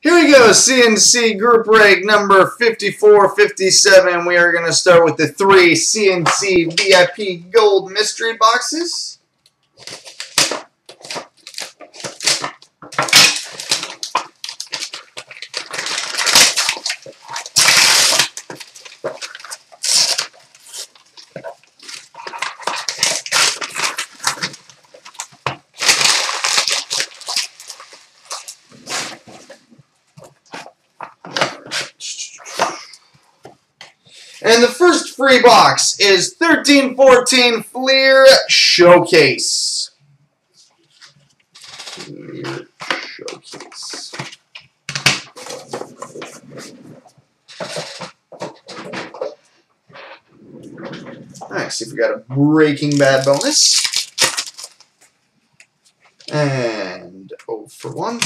Here we go, CNC group break number 5457. We are going to start with the three CNC VIP gold mystery boxes. And the first free box is 1314 Fleer Showcase. Fleer Showcase. Alright, see if we got a Breaking Bad bonus. And oh for 1.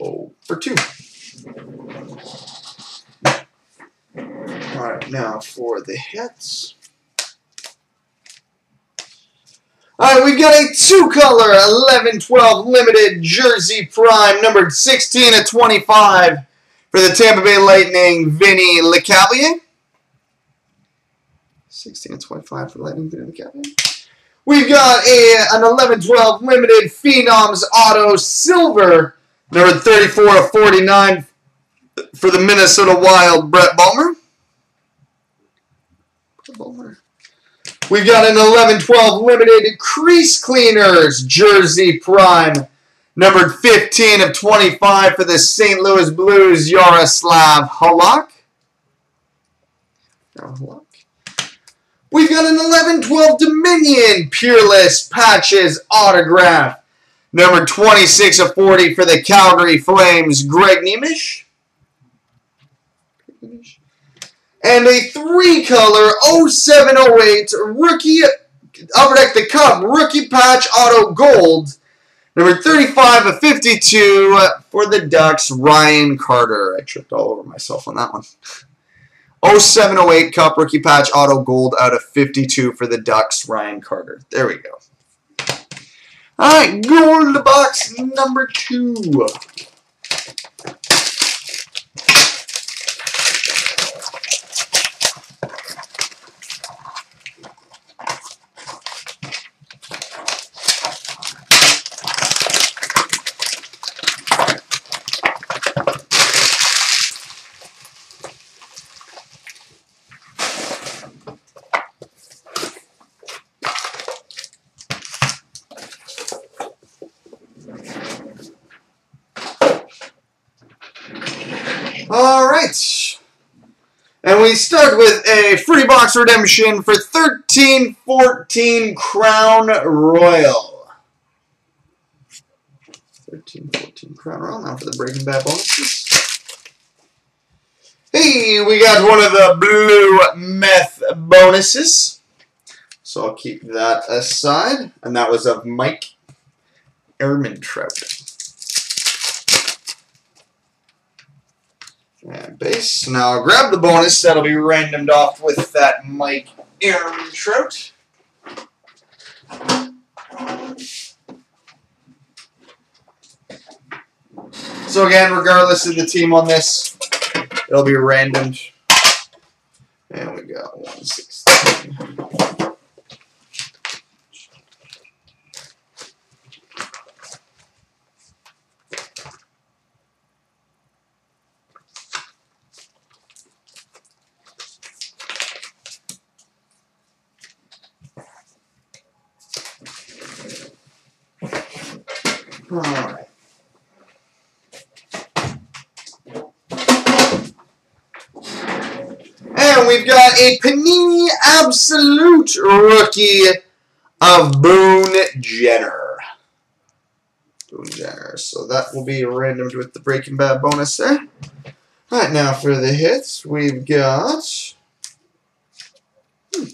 Oh for 2. Alright, now for the hits. Alright, we've got a two-color 11-12 limited Jersey Prime, numbered 16 of 25 for the Tampa Bay Lightning, Vinny Lecavalier. 16 of 25 for Lightning, Vinny Lecavalier. We've got a, an 11-12 limited Phenoms Auto Silver, number 34 of 49 for the Minnesota Wild, Brett Bulmer. Brett Bulmer. We've got an 11-12 limited crease cleaners jersey prime, numbered 15 of 25 for the St. Louis Blues, Yaroslav Halak. Halak. We've got an 11-12 Dominion Peerless Patches autograph, number 26 of 40 for the Calgary Flames, Greg Nemisz. And a three-color 0708 rookie Upper Deck the Cup rookie patch auto gold. Number 35 of 52 for the Ducks, Ryan Carter. I tripped all over myself on that one. 0708 Cup rookie patch auto gold out of 52 for the Ducks, Ryan Carter. There we go. All right, gold box number two. All right. And we start with a free box redemption for 1314 Crown Royal. 1314 Crown Royal. Now for the Breaking Bad bonuses. Hey, we got one of the blue meth bonuses. So I'll keep that aside. And that was of Mike Ehrmantraut. And base. Now I'll grab the bonus. That'll be randomed off with that Mike Ehrmantraut. So again, regardless of the team on this, it'll be randomed. And we got 116. All right. And we've got a Panini Absolute rookie of Boone Jenner. Boone Jenner. So that will be randomed with the Breaking Bad bonus there. All right, now for the hits, we've got hmm,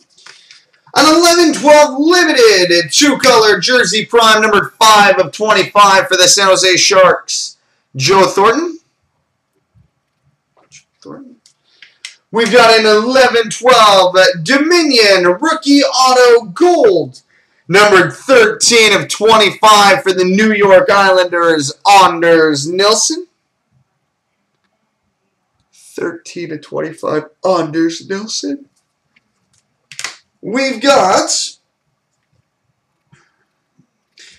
an 11-12 limited two-color jersey prime number 5 of 25 for the San Jose Sharks, Joe. Thornton. We've got an 11-12 Dominion rookie auto gold Numbered 13 of 25 for the New York Islanders, Anders Nilsson. 13 to 25, Anders Nilsson. We've got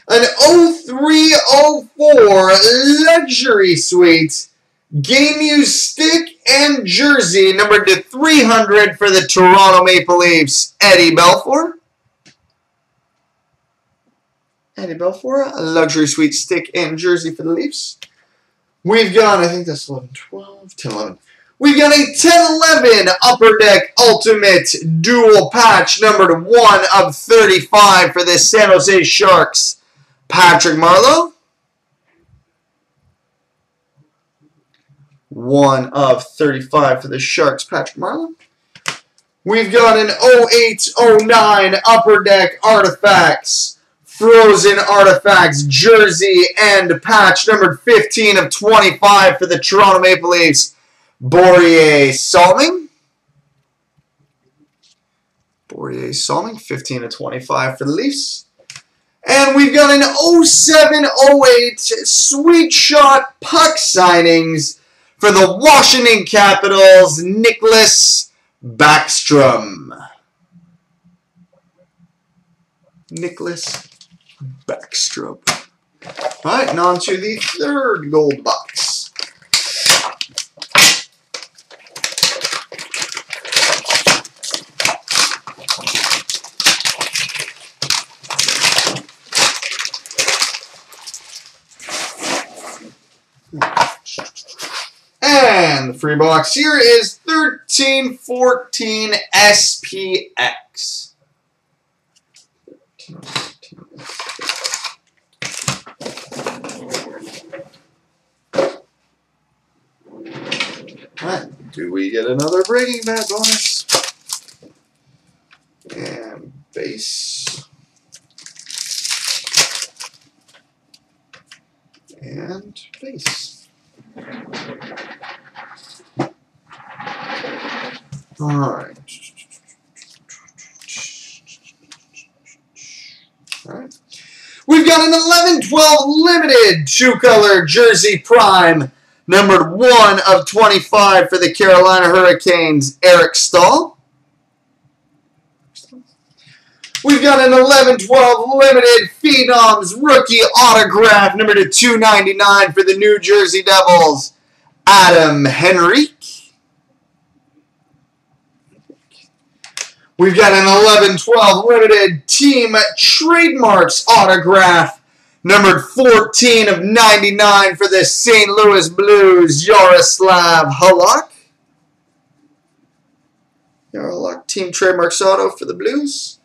an 0304 Luxury Suite Game Used Stick and Jersey, numbered to 300 for the Toronto Maple Leafs, Eddie Belfour. Eddie Belfour, a Luxury Suite Stick and Jersey for the Leafs. We've got, I think that's 11, 12, 10, 11. We've got a 10-11 Upper Deck Ultimate Dual Patch, numbered 1 of 35 for the San Jose Sharks, Patrick Marleau. 1 of 35 for the Sharks, Patrick Marleau. We've got an 08-09 Upper Deck Artifacts, Frozen Artifacts Jersey and Patch, numbered 15 of 25 for the Toronto Maple Leafs, Borje Salming. Borje Salming, 15 of 25 for the Leafs. And we've got an 0708 Sweet Shot Puck signings for the Washington Capitals, Nicholas Backstrom. Nicholas Backstrom. All right, now on to the third gold box. And the free box here is 1314 SPX. Alright, do we get another Breaking Bad bonus? And base. And base. Alright. Alright. We've got an 11-12 limited two-color jersey prime, numbered 1 of 25 for the Carolina Hurricanes, Eric Staal. We've got an 11-12 limited Phenoms rookie autograph, number to 299 for the New Jersey Devils, Adam Henrique. We've got an 11-12 limited team trademarks autograph, numbered 14 of 99 for the St. Louis Blues, Yaroslav Halak. Yaroslav team trademarks auto for the Blues.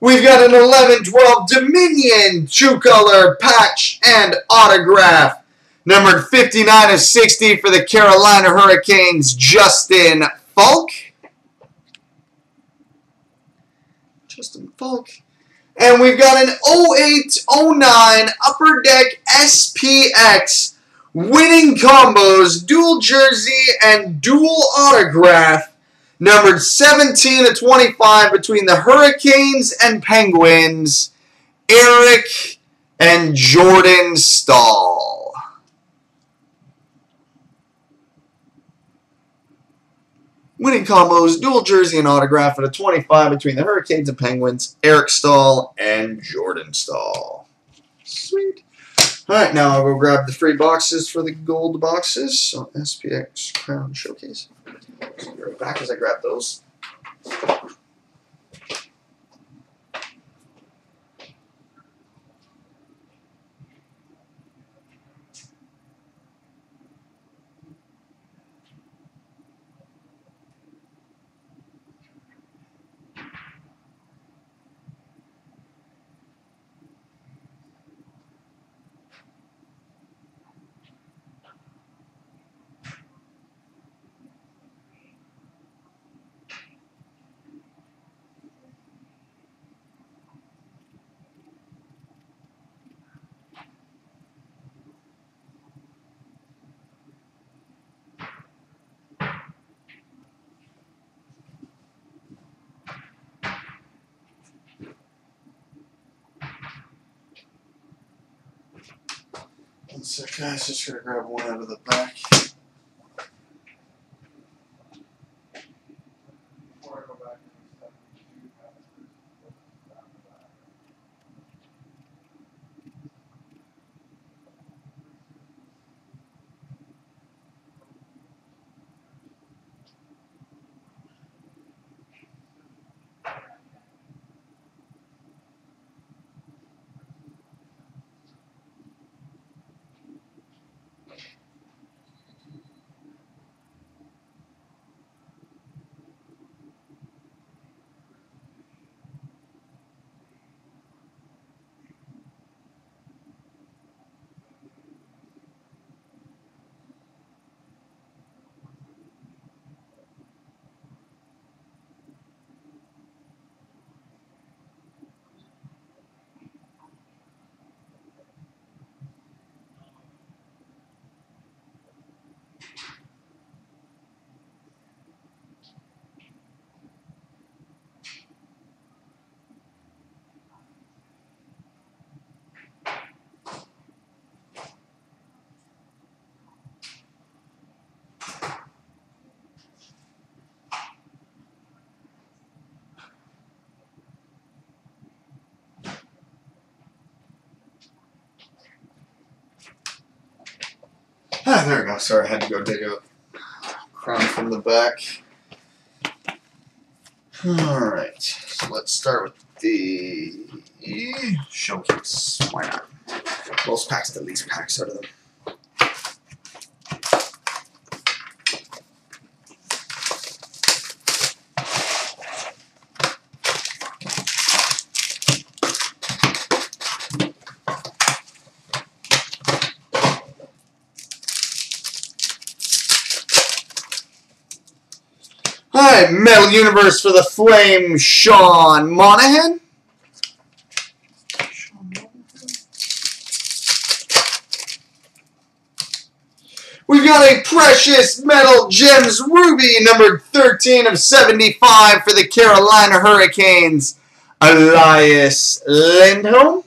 We've got an 11-12 Dominion True Color patch and autograph. Numbered 59 of 60 for the Carolina Hurricanes, Justin Faulk. Justin Faulk. And we've got an 08-09 Upper Deck SPX winning combos, dual jersey, and dual autograph numbered 17 to 25 between the Hurricanes and Penguins, Eric and Jordan Staal. Winning combos, dual jersey and autograph at a 25 between the Hurricanes and Penguins, Eric Staal and Jordan Staal. Sweet. Alright, now I'll go grab the free boxes for the gold boxes. So SPX Crown Showcase. Be right back as I grab those. One sec, guys. Just gonna grab one out of the back. Ah, there we go. Sorry, I had to go dig up crown from the back. Alright, so let's start with the showcase. Why not? Most packs, the least packs out of them. Alright, Metal Universe for the Flame, Sean Monahan. We've got a Precious Metal Gems Ruby, number 13 of 75 for the Carolina Hurricanes, Elias Lindholm.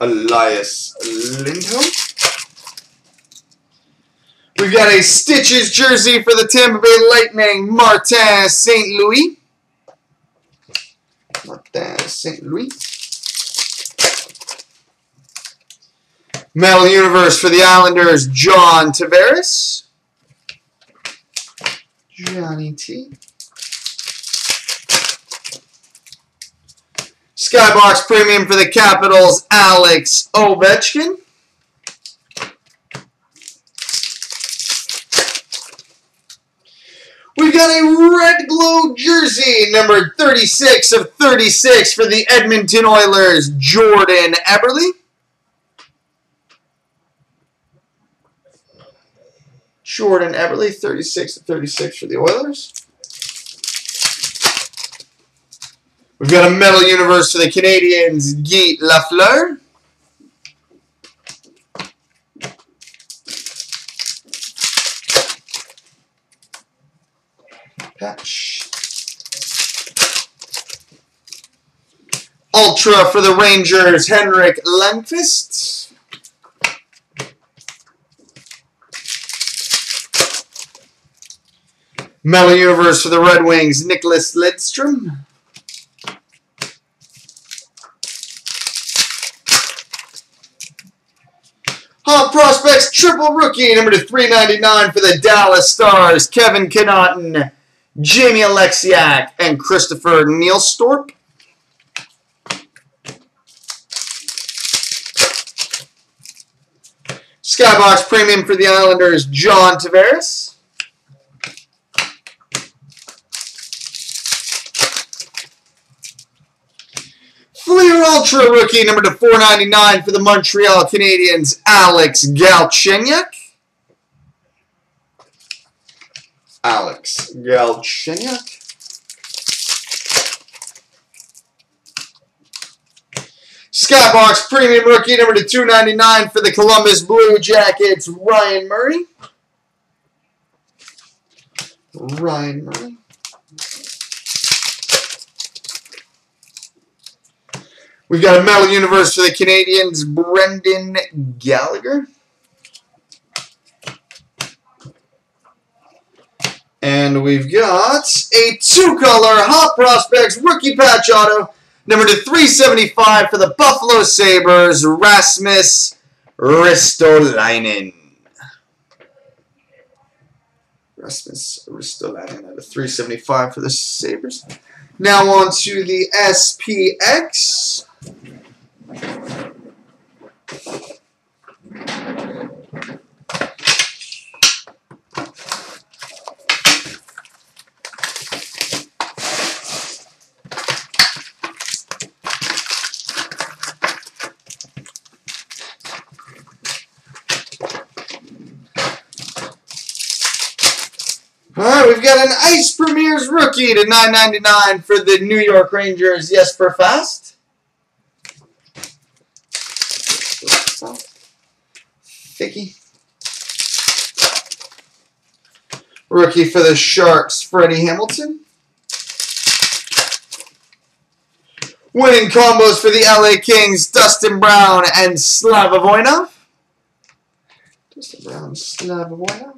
Elias Lindholm. We've got a Stitches jersey for the Tampa Bay Lightning, Martin St. Louis. Martin St. Louis. Metal Universe for the Islanders, John Tavares. Johnny T. Skybox Premium for the Capitals, Alex Ovechkin. We've got glow jersey, number 36 of 36 for the Edmonton Oilers, Jordan Eberle. Jordan Eberle, 36 of 36 for the Oilers. We've got a Metal Universe for the Canadiens, Guy Lafleur. Patch. Ultra for the Rangers, Henrik Lundqvist. Metal Universe for the Red Wings, Nicklas Lidstrom. Hot Prospects Triple Rookie, number to 399 for the Dallas Stars, Kevin Connauton, Jamie Oleksiak, and Cristopher Nilstorp. Skybox Premium for the Islanders, John Tavares. Fleer Ultra rookie number to 499 for the Montreal Canadiens, Alex Galchenyuk. Alex Galchenyuk. Skybox Premium Rookie number to 299 for the Columbus Blue Jackets, Ryan Murray. Ryan Murray. We've got a Metal Universe for the Canadiens, Brendan Gallagher. And we've got a two-color Hot Prospects rookie patch auto, number to 375 for the Buffalo Sabres, Rasmus Ristolainen. Rasmus Ristolainen at a 375 for the Sabres. Now on to the SPX. All right, we've got an Ice Premier's rookie to 9.99 for the New York Rangers, Jesper Fast. Thicky. Rookie for the Sharks, Freddie Hamilton. Winning combos for the LA Kings, Dustin Brown and Slava. Dustin Brown, Slava.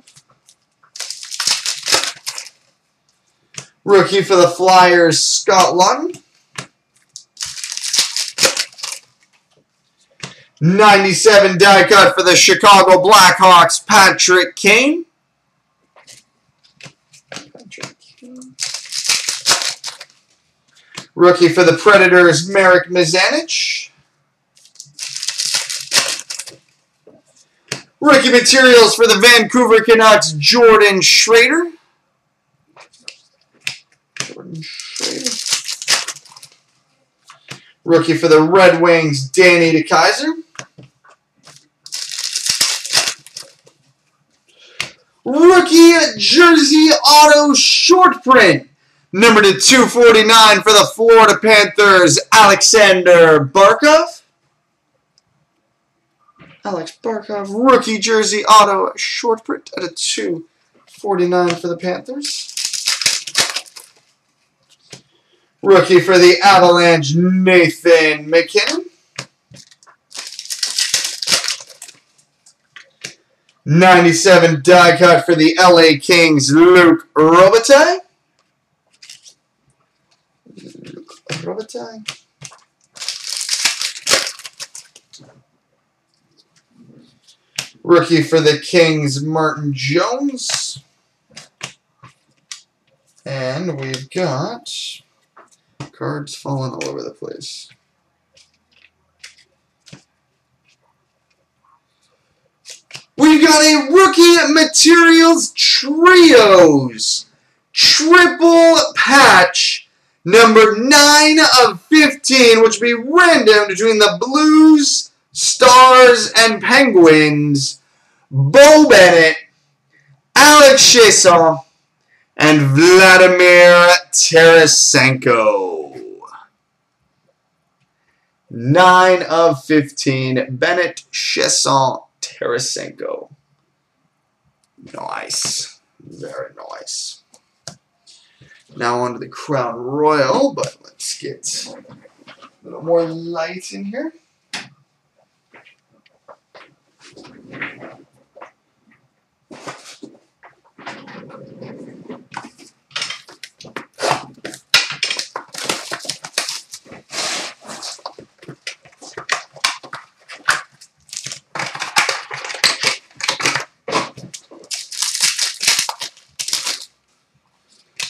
Rookie for the Flyers, Scott Lund. 97 die cut for the Chicago Blackhawks, Patrick Kane. Patrick Kane. Rookie for the Predators, Marek Mazanec. Rookie materials for the Vancouver Canucks, Jordan Schroeder. Rookie for the Red Wings, Danny DeKeyser. Rookie jersey auto short print. Number to 249 for the Florida Panthers, Alexander Barkov. Alex Barkov, rookie jersey auto short print at a 249 for the Panthers. Rookie for the Avalanche, Nathan MacKinnon. Ninety-seven die cut for the LA Kings, Luc Robitaille. Robitaille. Rookie for the Kings, Martin Jones. And we've got cards falling all over the place. We've got a Rookie Materials Trios Triple Patch number 9 of 15, which will be random between the Blues, Stars, and Penguins. Beau Bennett, Alex Chiasson, and Vladimir Tarasenko. 9 of 15. Bennett, Chiasson, Tarasenko. Nice. Very nice. Now on to the Crown Royal, but let's get a little more light in here.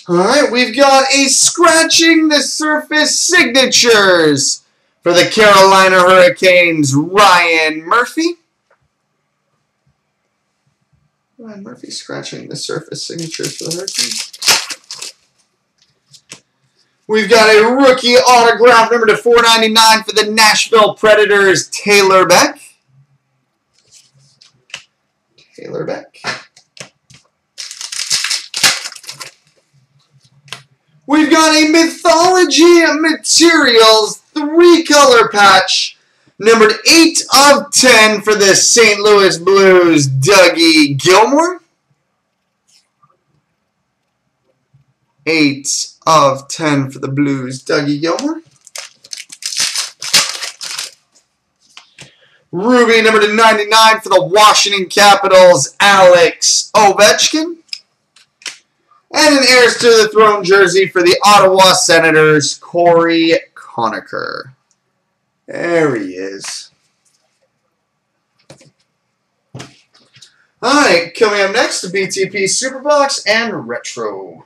Alright, we've got a Scratching the Surface Signatures for the Carolina Hurricanes, Ryan Murphy. Ryan Murphy scratching the surface signatures for the Hurricanes. We've got a rookie autograph number to 499 for the Nashville Predators, Taylor Beck. Taylor Beck. We've got a Mythology Materials three-color patch, numbered 8 of 10 for the St. Louis Blues, Dougie Gilmour. 8 of 10 for the Blues, Dougie Gilmour. Ruby number to 99 for the Washington Capitals, Alex Ovechkin. And an heirs to the throne jersey for the Ottawa Senators, Cory Conacher. There he is. Alright, coming up next, the BTP Superbox and Retro.